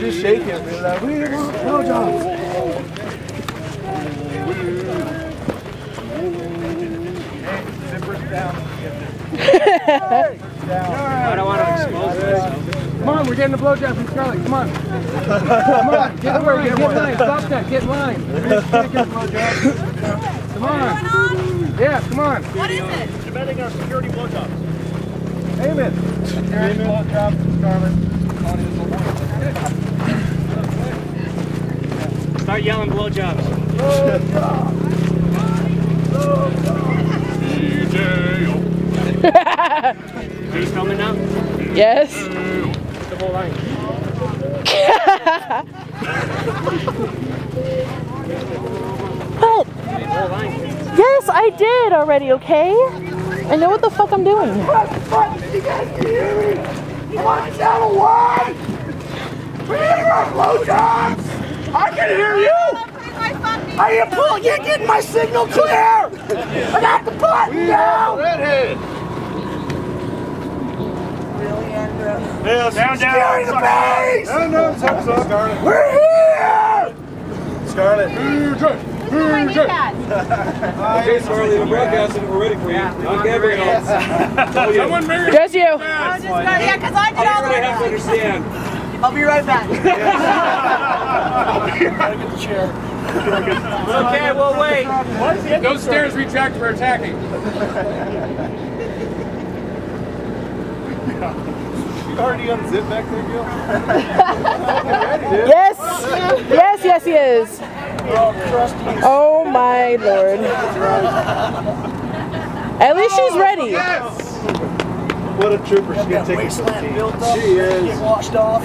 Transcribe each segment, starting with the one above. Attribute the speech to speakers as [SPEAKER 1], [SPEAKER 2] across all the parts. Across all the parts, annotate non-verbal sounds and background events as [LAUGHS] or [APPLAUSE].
[SPEAKER 1] just shaking. We're like, we want blowjobs.
[SPEAKER 2] I don't want to expose myself.
[SPEAKER 1] Come on, we're getting a blowjob from Scarlett. Come on. Come on, get in line, get in line. Stop that, get in line. Come on. Yeah, come on.
[SPEAKER 3] What is it?
[SPEAKER 4] Demanding our security blowjobs.
[SPEAKER 1] Amen. Amen. Blowjob from Scarlett.
[SPEAKER 2] Start yelling blowjobs. [LAUGHS] He's coming now.
[SPEAKER 5] Yes.
[SPEAKER 2] The whole line. [LAUGHS]
[SPEAKER 5] But
[SPEAKER 2] The whole line.
[SPEAKER 5] yes, I did already, okay? I know what the fuck I'm doing.
[SPEAKER 1] You guys can hear me. I'm on channel one. We're getting our blowjobs. I can hear you. I am pulling. You're getting my signal clear. I got the button down. Redhead.
[SPEAKER 4] Down, down,
[SPEAKER 1] Security the base.
[SPEAKER 4] Down, down, Scarlett.
[SPEAKER 1] We're here.
[SPEAKER 4] Scarlett.
[SPEAKER 3] My knee pad.
[SPEAKER 6] Okay, Scarlett, [LAUGHS] we're broadcasting. We're ready for you. Not Gabrielle. [LAUGHS]
[SPEAKER 4] Someone married.
[SPEAKER 5] Just you.
[SPEAKER 3] I was oh, just yeah, because I did all
[SPEAKER 6] Everybody has to
[SPEAKER 3] the
[SPEAKER 6] understand. [LAUGHS]
[SPEAKER 3] I'll be right back. Gotta get the chair.
[SPEAKER 2] okay, we'll wait.
[SPEAKER 1] Those stairs retract for attacking.
[SPEAKER 4] You already unzip back there, Gil?
[SPEAKER 5] Yes. Yes, yes, he is. Oh my lord. At least she's ready.
[SPEAKER 4] What a trooper. She's gonna take us to the team. She is.
[SPEAKER 1] Washed off.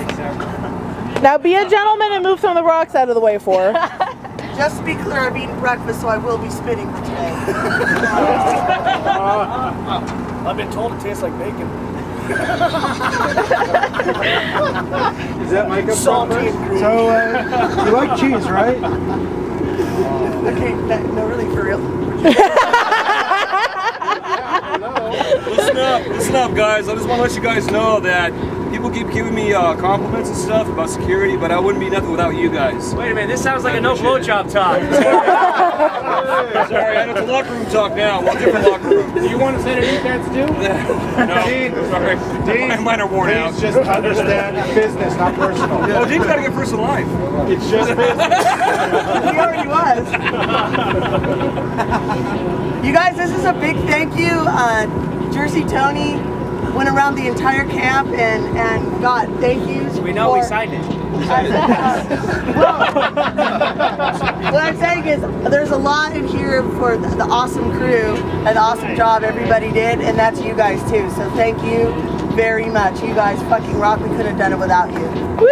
[SPEAKER 5] Now be a gentleman and move some of the rocks out of the way for her. [LAUGHS]
[SPEAKER 7] Just to be clear, I've eaten breakfast, so I will be spitting for today.
[SPEAKER 1] I've been told it tastes like bacon.
[SPEAKER 4] Is that Mike up
[SPEAKER 1] Salty and green. So, uh, you like cheese, right?
[SPEAKER 7] Okay, that, no, really, for real. [LAUGHS]
[SPEAKER 6] Listen up, listen up, guys. I just want to let you guys know that people keep giving me uh, compliments and stuff about security, but I wouldn't be nothing without you guys.
[SPEAKER 2] Wait a minute, this sounds like a no blowjob talk. [LAUGHS]
[SPEAKER 6] Sorry, I know it's a locker room talk now. Well, different locker room.
[SPEAKER 1] Do you want to say any dance too?
[SPEAKER 6] no, sorry. My mine are worn out.
[SPEAKER 4] Please just understand business, not personal.
[SPEAKER 6] Oh, Dean's got to get personal life.
[SPEAKER 4] It's just [LAUGHS] business.
[SPEAKER 7] He already was. [LAUGHS] you guys, this is a big thank you. Uh, Jersey Tony went around the entire camp and, and got thank yous.
[SPEAKER 2] We know we signed it. [LAUGHS]
[SPEAKER 7] well, what I'm saying is there's a lot in here for the, the awesome crew and the awesome job everybody did, and that's you guys too. So thank you very much. You guys fucking rock. We couldn't have done it without you.
[SPEAKER 5] Woo!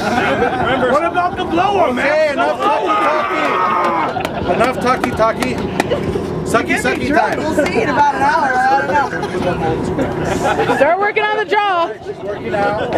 [SPEAKER 4] Remember,
[SPEAKER 1] What about the blower,
[SPEAKER 4] Hey,
[SPEAKER 1] man?
[SPEAKER 4] enough talkie talkie. Enough talkie talkie. Sucky sucky time.
[SPEAKER 7] We'll see in about an hour. I don't know.
[SPEAKER 5] Start working on the jaw.
[SPEAKER 4] Working out.